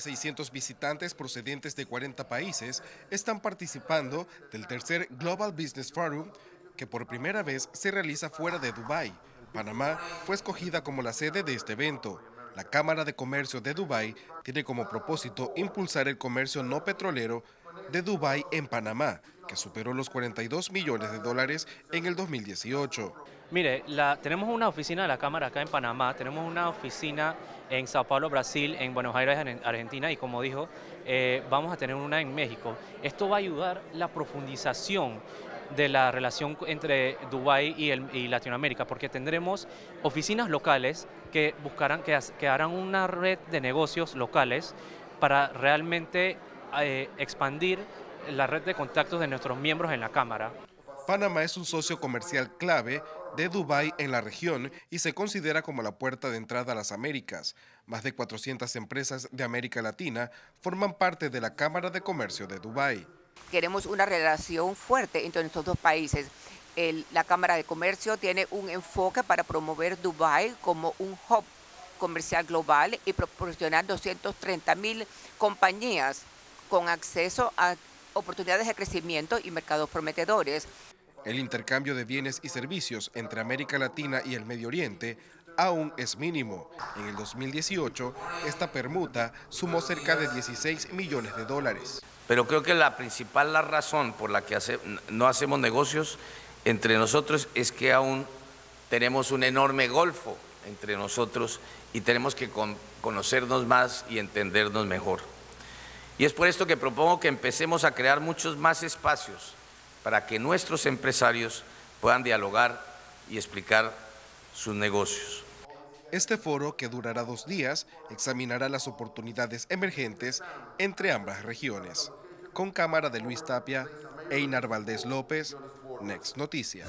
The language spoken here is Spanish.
de 600 visitantes procedentes de 40 países están participando del tercer Global Business Forum que por primera vez se realiza fuera de Dubái. Panamá fue escogida como la sede de este evento. La Cámara de Comercio de Dubái tiene como propósito impulsar el comercio no petrolero de Dubái en Panamá, que superó los 42 millones de dólares en el 2018. Mire, tenemos una oficina de la Cámara acá en Panamá, tenemos una oficina en Sao Paulo, Brasil, en Buenos Aires, Argentina, y como dijo, eh, vamos a tener una en México. Esto va a ayudar la profundización de la relación entre Dubái y, y, Latinoamérica, porque tendremos oficinas locales que buscarán, que, que harán una red de negocios locales para realmente eh, expandir la red de contactos de nuestros miembros en la Cámara. Panamá es un socio comercial clave de Dubái en la región y se considera como la puerta de entrada a las Américas. Más de 400 empresas de América Latina forman parte de la Cámara de Comercio de Dubái. Queremos una relación fuerte entre estos dos países. la Cámara de Comercio tiene un enfoque para promover Dubái como un hub comercial global y proporcionar 230 mil compañías con acceso a oportunidades de crecimiento y mercados prometedores. El intercambio de bienes y servicios entre América Latina y el Medio Oriente aún es mínimo. En el 2018, esta permuta sumó cerca de 16 millones de dólares. Pero creo que la principal razón por la que no hacemos negocios entre nosotros es que aún tenemos un enorme golfo entre nosotros y tenemos que conocernos más y entendernos mejor. Y es por esto que propongo que empecemos a crear muchos más espacios para que nuestros empresarios puedan dialogar y explicar sus negocios. Este foro, que durará dos días, examinará las oportunidades emergentes entre ambas regiones. Con cámara de Luis Tapia, Einar Valdés López, Next Noticias.